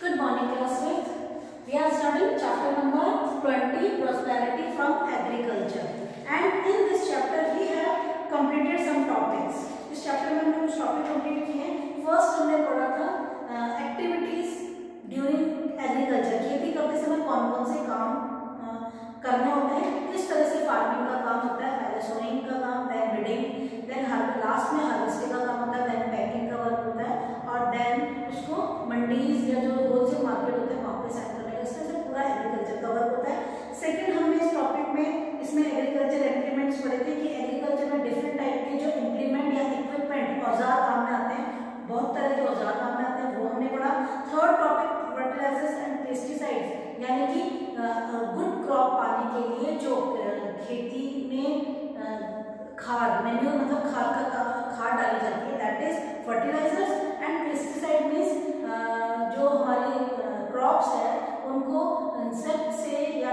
Good morning, classmates. We are studying chapter number 20, prosperity from agriculture. And in this chapter, we have completed some topics. इस chapter में हमने कुछ topic First, किए हैं first हमने पढ़ा था एक्टिविटीज़ ड्यूरिंग एग्रीकल्चर खेती करते समय कौन कौन से काम uh, करने होते हैं किस तरह से फ़ार्मिंग का काम होता है पहले सोइंग का काम देन ब्रीडिंग देन लास्ट में हार्वेस्टिंग का काम होता है देन पैकिंग का वर्क होता है और देन उसको मंडीज या जो होलसेल मार्केट होते हैं वहाँ पे सेल करने का इस तरह से पूरा एग्रीकल्चर का वर्क होता है सेकंड हमने इस टॉपिक में इसमें एग्रीकल्चर इम्प्लीमेंट्स पढ़े थे कि एग्रीकल्चर में डिफरेंट टाइप के जो इम्प्लीमेंट या इक्विपमेंट औज़ार काम में आते हैं बहुत तरह के औज़ार काम में आते हैं वो हमने पढ़ा third topic fertilisers and pesticides यानी कि गुड क्रॉप पाने के लिए जो खेती में खाद मेन्यूर मतलब खाद का खाद डाली जाती है। That is fertilisers and pesticide means जो हमारी क्रॉप्स है, उनको इंसेक्ट से या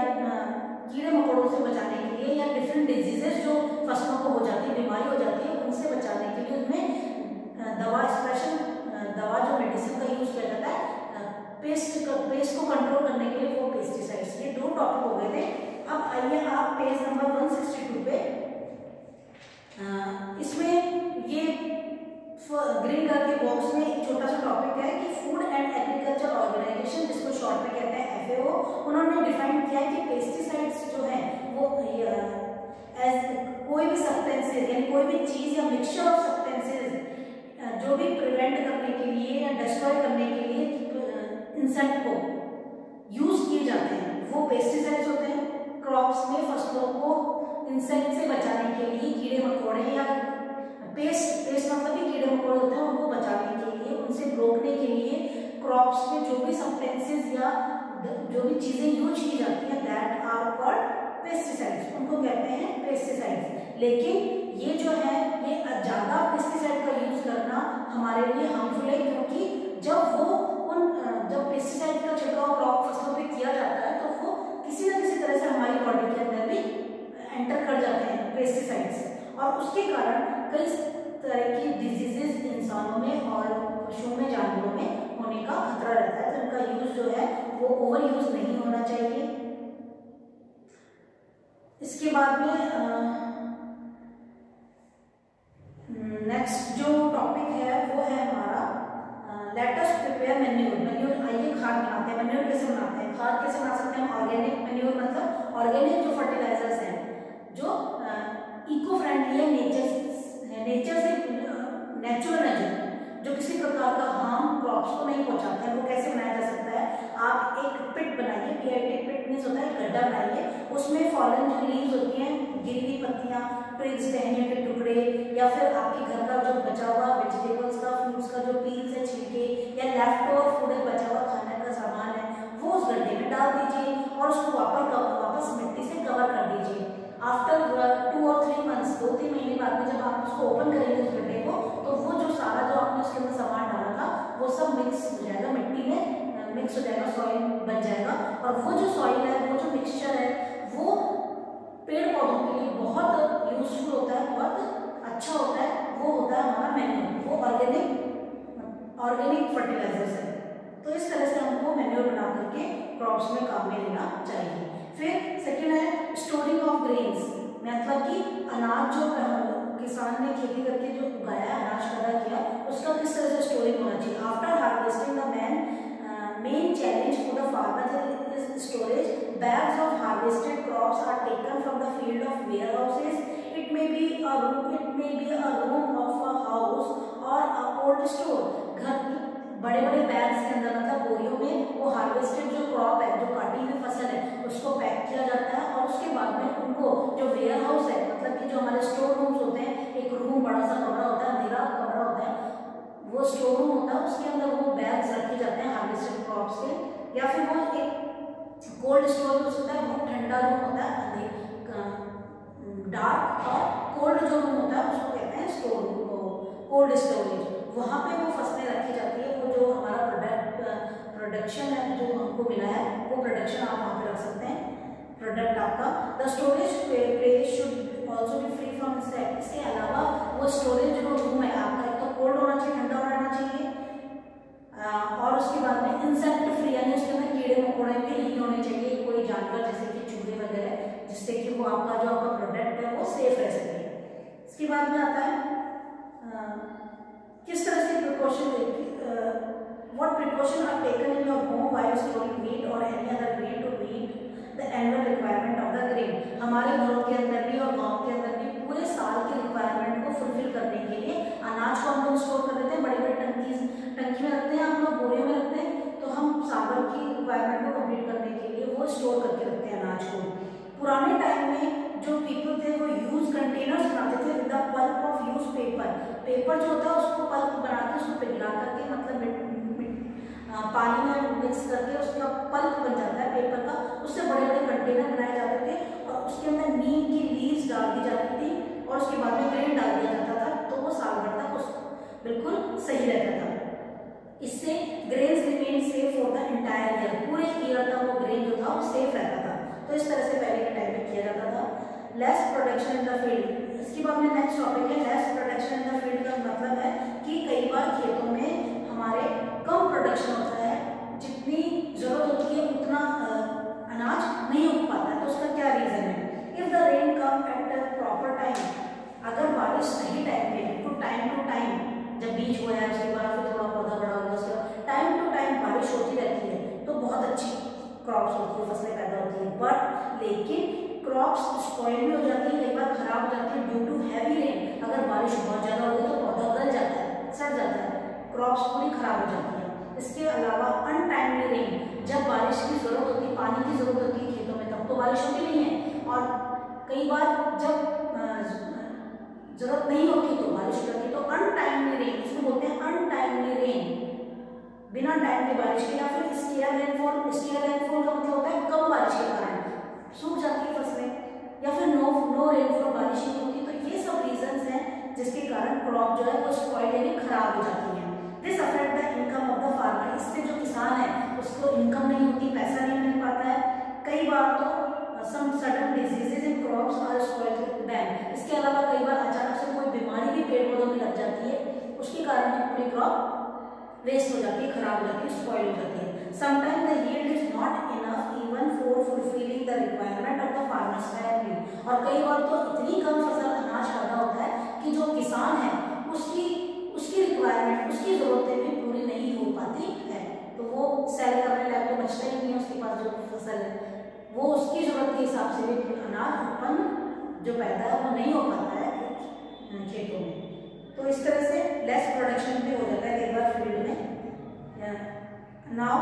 कीड़े मकोड़ों से बचाने के लिए या डिफरेंट डिजीजेस जो फ़सलों को हो जाती है, बीमारी हो जाती है, उनसे बचाने के लिए उनमें दवा स्पेशल दवा जो मेडिसिन का यूज़ किया जाता है पेस्ट पेस्ट को कंट्रोल करने के लिए वो पेस्टिसाइड्स टॉपिक हो गए थे। अब आइए आप पेज नंबर 162 पे। इसमें ये ग्रीन कलर के बॉक्स में एक छोटा सा टॉपिक है कि फ़ूड एंड एग्रीकल्चर ऑर्गेनाइजेशन जिसको शॉर्ट में कहते हैं एफएओ उन्होंने डिफाइन किया है कि पेस्टिसाइड्स जो है, वो एज कोई भी सब्सटेंसेस यानी कोई भी चीज़ या मिक्सचर ऑफ़ सब्सटेंसेस जो भी प्रिवेंट करने के लिए या डिस्ट्रॉय करने के लिए इंसेक्ट को यूज़ किए जाते हैं वो पेस्टिसाइड्स होते हैं क्रॉप्स में फ़सलों को इंसेक्ट से बचाने के लिए कीड़े मकोड़े या पेस्ट पेस्ट मतलब भी कीड़े मकोड़े होते हैं, उनको बचाने के लिए, उनसे रोकने के लिए क्रॉप्स में जो भी सब्सटेंसेस या जो भी चीज़ें यूज़ की जाती हैं दैट आर कॉल्ड पेस्टिसाइड्स उनको कहते हैं पेस्टिसाइड्स लेकिन ये जो है, ये ज़्यादा पेस्टिसाइड का यूज़ करना हमारे लिए हार्मफुल है, क्योंकि जब वो उन, जब पेस्टिसाइड का छिड़काव क्रॉप फ़सलों पर किया जाता है तो किसी ना किसी तरह से हमारी बॉडी के अंदर भी एंटर कर जाते हैं पेस्टिसाइड्स और उसके कारण कई तरह की डिजीजेज इंसानों में और पशुओं में, जानवरों में होने का खतरा रहता है। तो उनका यूज़ जो है, वो ओवर यूज़ नहीं होना चाहिए। इसके बाद में नेक्स्ट जो टॉपिक है वो है हमारा लेटेस्ट प्रिपेयर मेन्यूर मेन्यूर आइए खाद बनाते हैं मेन्यूर कैसे बनाते हैं खाद कैसे बना सकते हैं ऑर्गेनिक मेन्यूर मतलब ऑर्गेनिक जो फर्टिलाइजर्स हैं, जो इको फ्रेंडली है नेचर नेचर से नेचुरल है जो जो किसी प्रकार का हार्म क्रॉप्स को नहीं पहुंचाते हैं, वो कैसे बनाया जा सकता है? आप एक पिट बनाइए पीआईटी पिट मीन्स होता है गड्ढा बनाइए, उसमें फॉलन जो लीव्स होती हैं गिरी पत्तियाँ ट्विग्स टहनियों के टुकड़े, या फिर आपके घर का जो बचा हुआ वेजिटेबल्स का फ्रूट्स का जो पील्स है छिलके या लेफ़्ट ओवर फ़ूड है बचा हुआ खाने का सामान है वो उस गड्ढे में डाल दीजिए और उसको वापस वापस मिट्टी से कवर कर दीजिए। आफ्टर टू और थ्री मंथ्स दो तीन महीने बाद में जब आप उसको ओपन करेंगे उस गड्ढे को तो वो जो सारा जो आपने उसके अंदर सामान डाला था, वो सब मिक्स हो जाएगा, मिट्टी में मिक्स हो जाएगा सॉइल बन जाएगा। और वो जो सॉइल है, वो जो मिक्सचर है, वो पेड़ पौधों के लिए बहुत यूजफुल होता है, बहुत अच्छा होता है। वो होता है हमारा मेन्यूर वो ऑर्गेनिक ऑर्गेनिक फर्टिलाइजर्स है। तो इस तरह से हमको मेन्यूर बना करके क्रॉप्स में काम में लेना चाहिए। फिर सेकेंड है स्टोरिंग ऑफ़ ग्रेन्स मतलब कि अनाज जो किसान ने खेती करके जो उगाया, अनाज पैदा किया, उसका किस तरह से स्टोरिंग होना चाहिए? After harvesting the man main challenge for the farmer is storage bags of harvested crops are taken from the field of warehouses. It may be a room, it may be a room of a house or a cold store. घर बड़े बड़े मतलब बोरियों में वो harvested जो crop है, जो काटी हुई फ़सल है, उसको पैक किया जाता है और उसके बाद में उनको जो वेयर हाउस है मतलब कि जो हमारे स्टोर रूम्स होते हैं, एक रूम बड़ा सा कमरा होता है, अंधेरा कमरा होता है, वो स्टोर रूम होता है, उसके अंदर वो बैग्स रखे जाते हैं हार्वेस्टेड क्रॉप्स के, या फिर वो एक कोल्ड स्टोर होता है बहुत ठंडा रूम होता है डार्क और कोल्ड जो रूम होता है, उसको कहते हैं स्टोर कोल्ड स्टोरेज वहाँ पे वो फ़सलें रखी जाती है वो जो हमारा प्रोडक्ट प्रोडक्शन है, जो हमको मिला है, वो प्रोडक्शन आप वहाँ पे रख सकते हैं प्रोडक्ट आपका। The storage place should also be free from insect इसके अलावा वो स्टोरेज जो रूम है, आपका एक तो कोल्ड होना चाहिए, ठंडा होना चाहिए और उसके बाद में इंसेक्ट फ्री यानी उसके अंदर कीड़े मकोड़े भी नहीं होने चाहिए, कोई जानवर जैसे कि चूहे वगैरह, जिससे कि वो आपका जो आपका प्रोडक्ट है, वो सेफ़ रह सके। इसके बाद में आता है किस तरह से precaution are taken in your home while storing wheat or any other grain to meet the annual requirement of the grain हमारे घरों के अंदर भी और गाँव के अंदर भी पूरे साल की रिक्वायरमेंट को फुलफिल करने के लिए अनाज को हम लोग स्टोर कर देते हैं, बड़ी बड़ी टंकी टंकी में रखते हैं, हम लोग बोरे में रखते हैं तो हम साल भर की रिक्वायरमेंट को कंप्लीट करने के लिए वो स्टोर करके रखते हैं अनाज को। पुराने टाइम में जो पीपल थे, वो यूज़ कंटेनर्स बनाते थे with the pulp of use paper paper जो होता है, उसको पल्प बना के उसको पिघला करके मतलब पानी में मिक्स करके उसका पल्प बन जाता है पेपर का। उससे बड़े बड़े कंटेनर बनाए जाते थे और उसके अंदर नीम की लीव्स डाल दी जाती थी और उसके बाद में ग्रेन डाल दिया जाता था तो वो साल भर तक उस बिल्कुल सही रहता था। इससे grains remain safe for the entire year पूरे ईयर तक वो ग्रेन जो था, वो सेफ़ रहता था। तो इस तरह से पहले के टाइम में किया जाता था। Less production in the field इसके बाद में नेक्स्ट टॉपिक है less production in the field का मतलब है कि कई बार खेतों में हमारे कम प्रोडक्शन होता है, जितनी ज़रूरत होती है, उतना अनाज नहीं उग पाता है। तो उसका क्या रीजन है? If the rain come at the proper time अगर बारिश सही टाइम पे टू टाइम टू टाइम जब बीज हुआ है, उसके बाद फिर थोड़ा पौधा बड़ा हुआ उसके बाद टाइम टू टाइम बारिश होती रहती है तो बहुत अच्छी क्रॉप्स होती है, फ़सलें पैदा होती है। बट लेकिन क्रॉप्स स्पॉइल भी हो जाती है, कई बार खराब हो जाती है ड्यू टू हैवी रेन अगर बारिश बहुत ज़्यादा होगी तो पौधा गल जाता है, सड़ जाता है। क्रॉप्स पूरी खराब हो जाती है। इसके अलावा अनटाइमली रेन जब बारिश की ज़रूरत होती पानी की ज़रूरत होती है खेतों में, तब तो बारिश होती नहीं है। और कई बार जब ज़रूरत नहीं होती तो बारिश हो जाती तो अनटाइमली रेन इसको बोलते हैं अनटाइमली रेन बिना टाइम के बारिश के या फिर स्केयर रेनफॉल स्केयर रेनफॉल का मतलब होता है कम बारिश के कारण। सूख जाती है फ़सलें या फिर नो नो रेनफॉल बारिश नहीं होती तो ये सब रीजन हैं जिसके कारण क्रॉप जो है वो स्पॉइल यानी खराब हो जाती है। This affect the income of the farmer इससे जो किसान है, उसको इनकम नहीं होती, पैसा नहीं मिल पाता है। कई बार तो some diseases in crops then इसके अलावा कई बार अचानक से कोई बीमारी भी पेड़ पौधों में लग जाती है। उसके कारण पूरी क्रॉप वेस्ट हो जाती है, खराब हो जाती है स्पॉइल हो जाती है। Sometime the yield is not enough even for fulfilling the requirement of the farmers family और कई बार तो इतनी कम फ़सल अनाज पैदा होता है कि जो किसान है उसकी उसकी रिक्वायरमेंट उसकी ज़रूरतें भी पूरी नहीं हो पाती है तो वो सेल करने लायक तो बचता ही नहीं है उसके पास जो फ़सल है। वो उसकी ज़रूरत के हिसाब से भी अनाज उत्पन्न जो पैदा है, वो नहीं हो पाता है खेतों में। तो इस तरह से लेस प्रोडक्शन भी हो जाता है कई बार फ़ील्ड में नाउ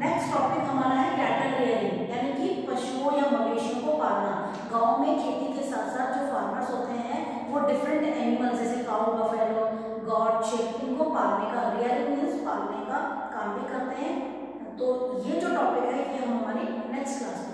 नेक्स्ट टॉपिक हमारा है कैटल रेयरिंग यानी कि पशुओं या मवेशियों को पालना। गाँव में खेती के साथ साथ जो फार्मर्स होते हैं, वो डिफरेंट एनिमल्स जैसे काउ बफेलो गॉड शेप इनको पालने का रियलिंग मीन्स पालने का भी करते हैं। तो ये जो टॉपिक है ये हम हमारी नेक्स्ट क्लास में